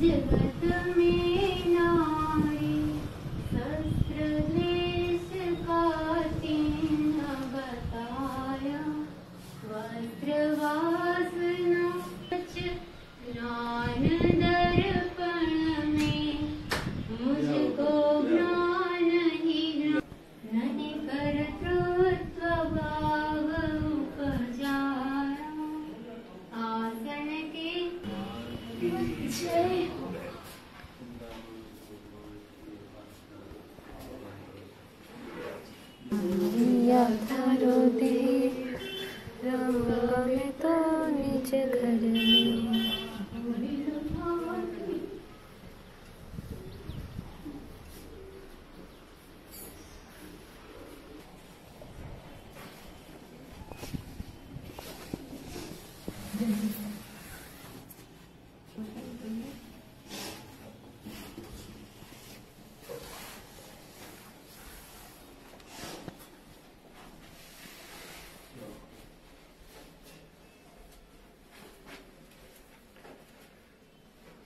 借呗 감사합니다.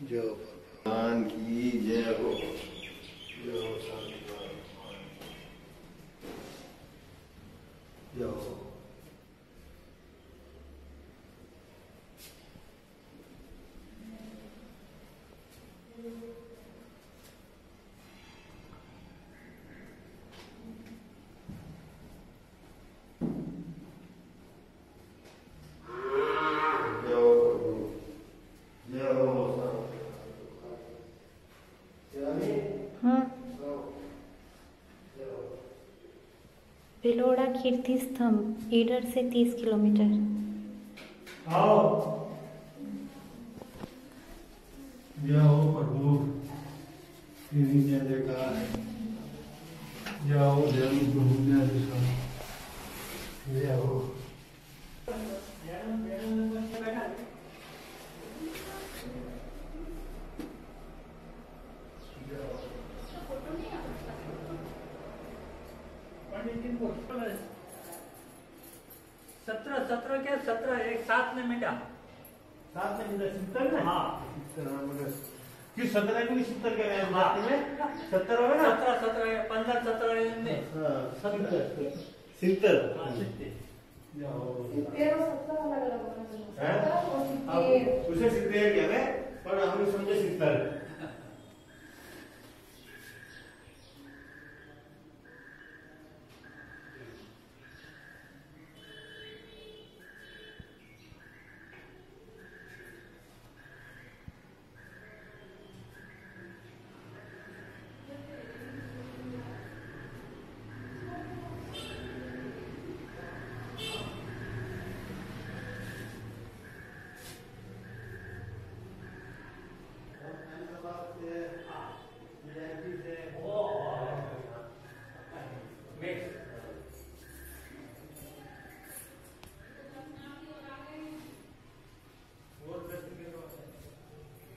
जय हो भगवान की जय हो। जय हो शांतिनाथ भगवान जय हो जय हो प्रभु जय हो शांतिनाथ हाँ जय हो भिलोड़ा कीर्ति स्तंभ ईडर से तीस किलोमीटर आओ जाओ प्रभु तेरी जयकार है जय जय प्रभु जय विष्णु जय सत्रह क्या? सत्रह एक साथ में मिटा। साथ में मिला सत्तर में? हाँ क्यों सत्रह में सितर का है? हाँ। में? सत्तर हो ना सत्रह सत्रह पंद्रह सत्रह में। हाँ, सत्तर सित्तेर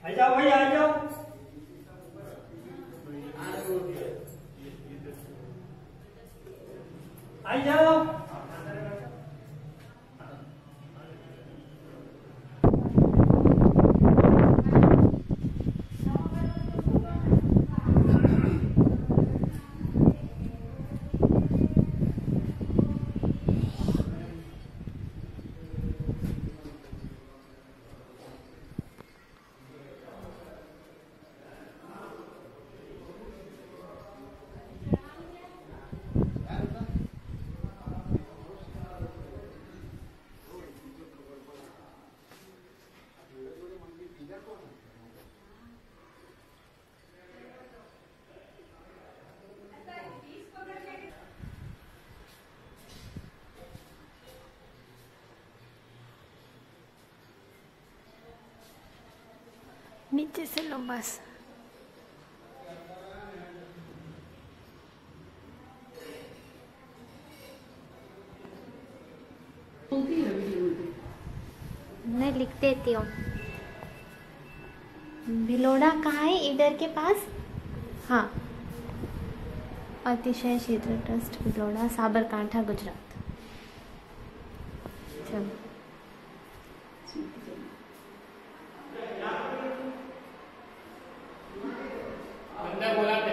આજા ભાઈ આજા नीचे से लो बस मैं लिख देती हूँ भिलोड़ा कहाँ है ईडर के पास हाँ अतिशय क्षेत्र ट्रस्ट भिलोड़ा साबरकांठा गुजरात चलो volar